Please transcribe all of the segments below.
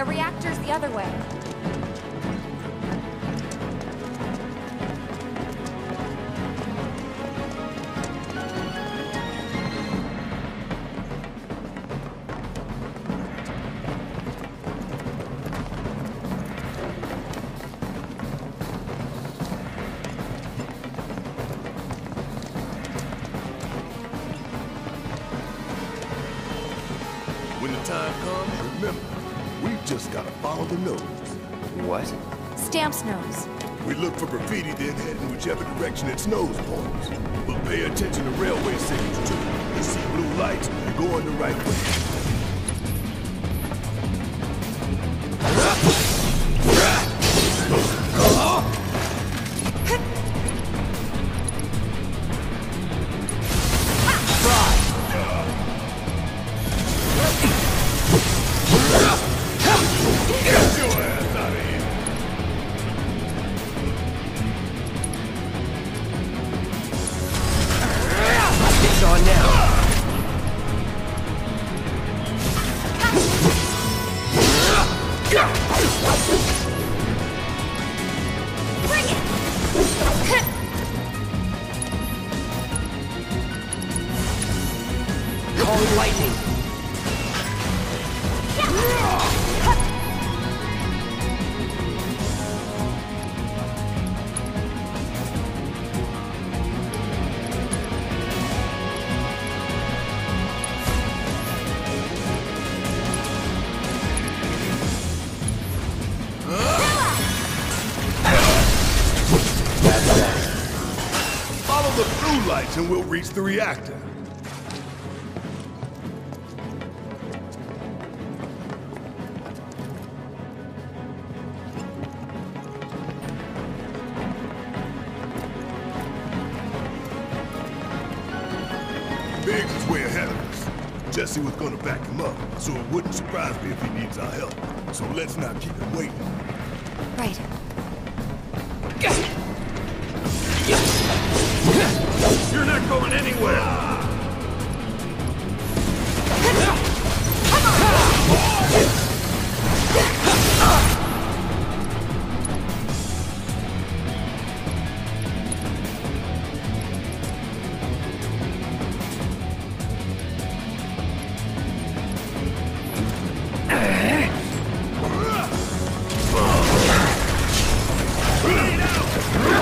The reactor's the other way. When the time comes, remember, we just gotta follow the nose. What? Stamp's nose. We look for graffiti, then head in whichever direction its nose points. But pay attention to railway signals too. You see blue lights, you're going the right way. And we'll reach the reactor. Biggs is way ahead of us. Jessie was gonna back him up, so it wouldn't surprise me if he needs our help. So let's not keep him waiting. Right. You're not going anywhere! Let's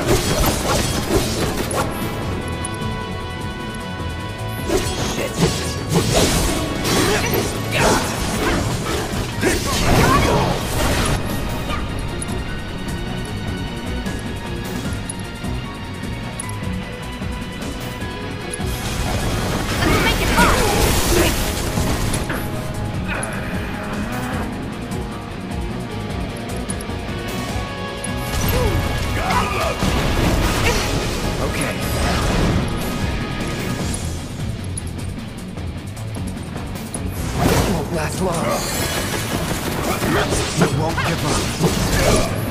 last long. I won't give up.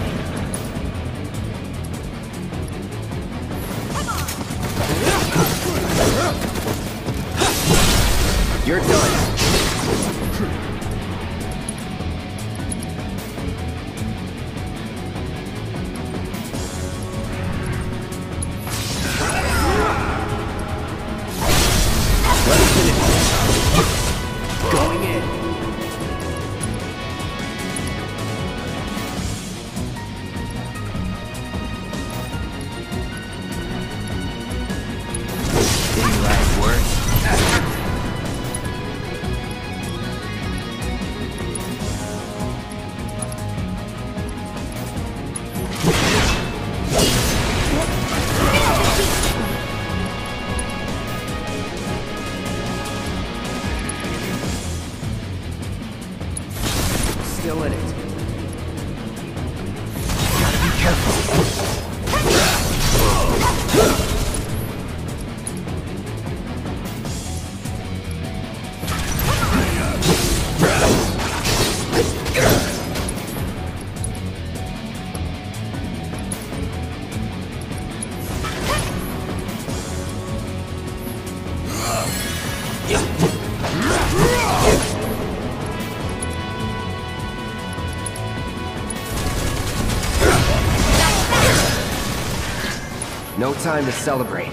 Time to celebrate.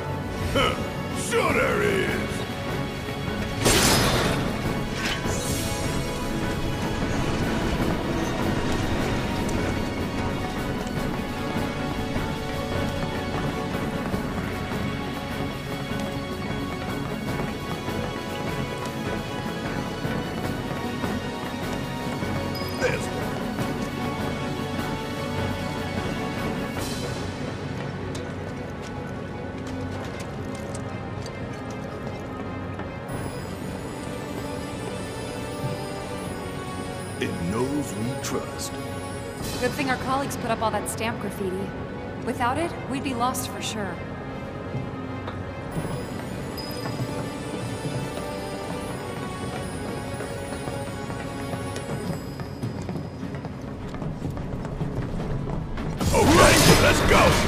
Sure there is. It knows we trust. Good thing our colleagues put up all that stamp graffiti. Without it, we'd be lost for sure. Okay, let's go.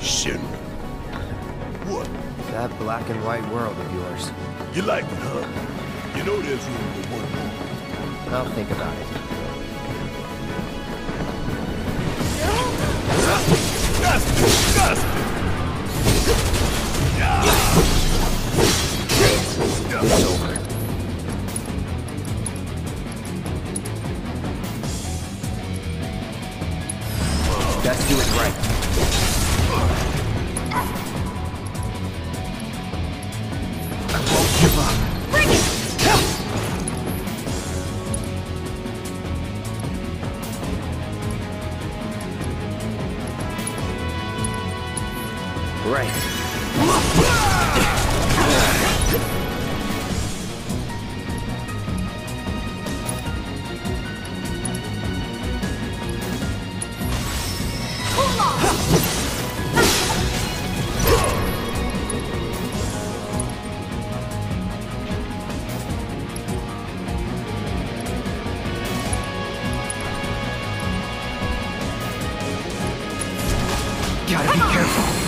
Shinra. What? That black and white world of yours. You like it, huh? You know there's room for one more. I'll think about it. That's disgusting! It's Gotta be careful.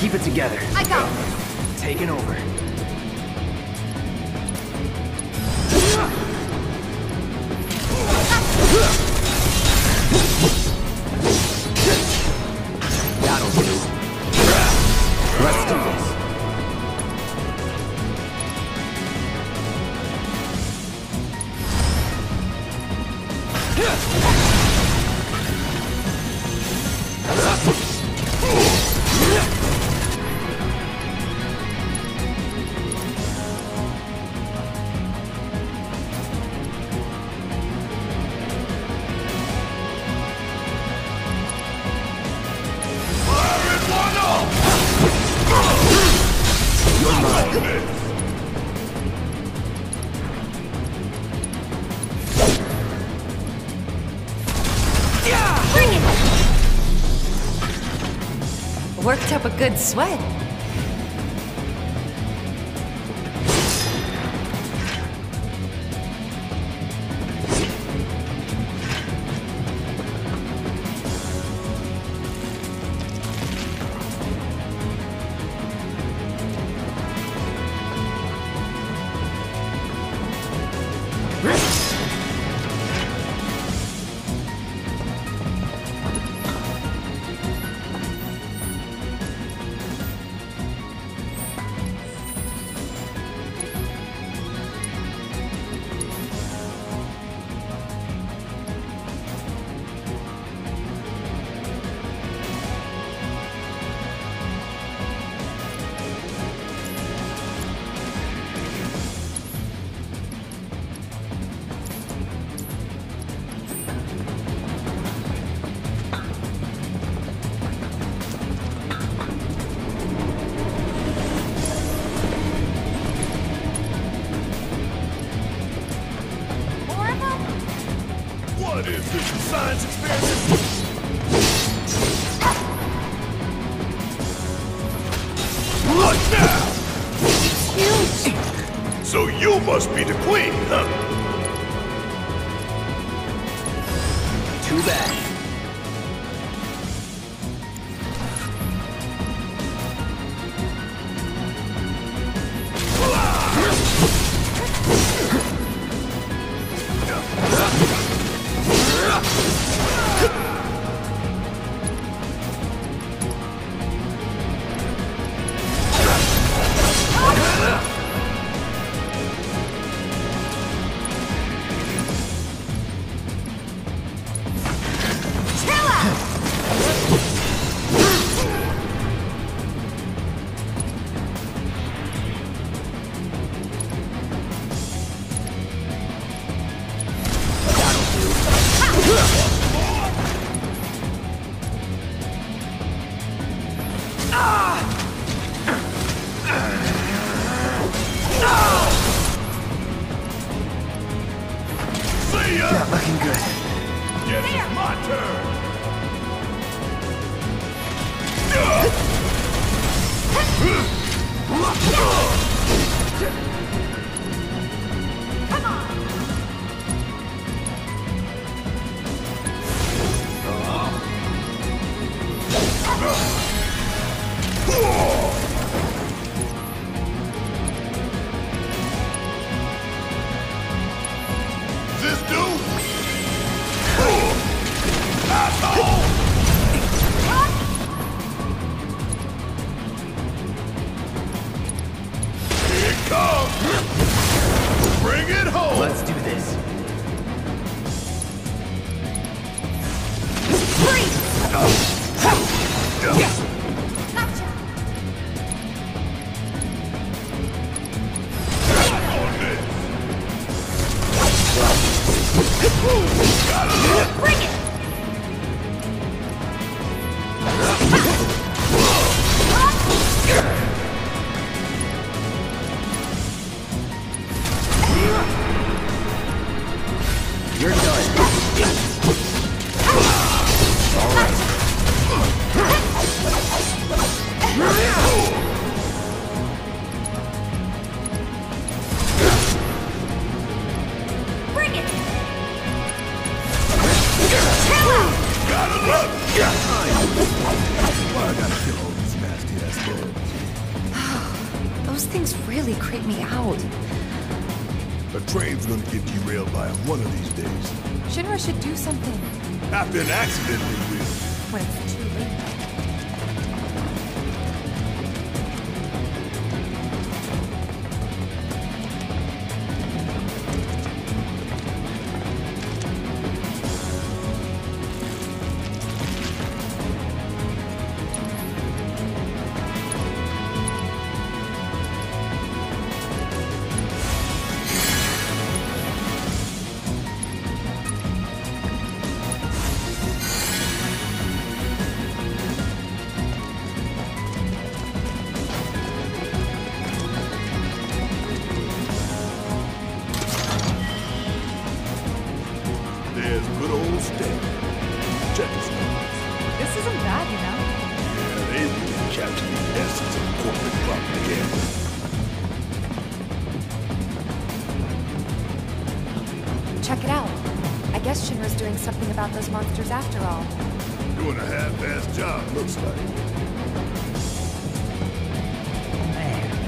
Keep it together. I got it! Taking over. That'll good sweat. must be the queen, huh? Too bad. Let's do this. dead. Jefferson. This isn't bad, you know. Yeah, they really captured the essence of corporate propaganda. Check it out. I guess Shinra's doing something about those monsters after all. Doing a half-assed job, looks like.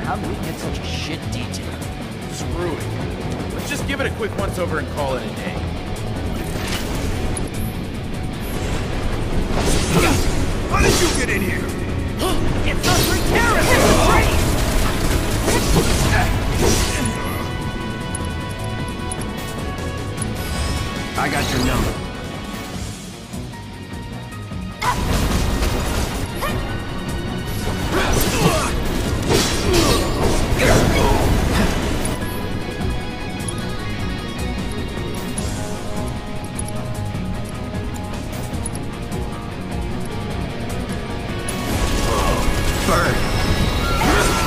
How do we get such a shit detail? Screw it. Let's just give it a quick once-over and call it a day. You get in here?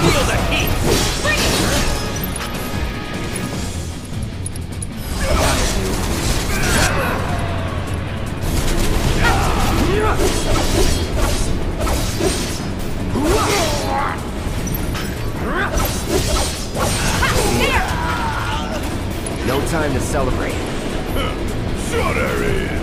Feel the heat! No time to celebrate. Sure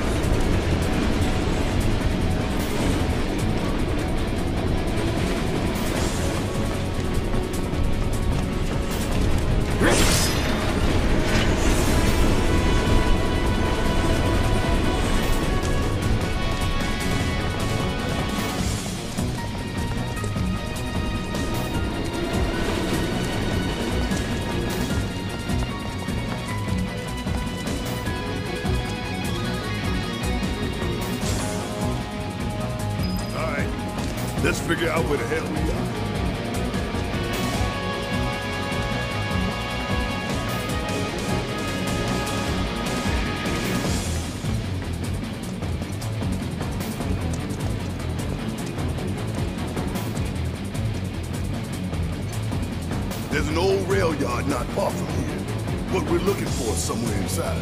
where the hell we are. There's an old rail yard not far from here. What we're looking for is somewhere inside.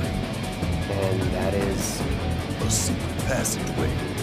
And that is... A secret passageway.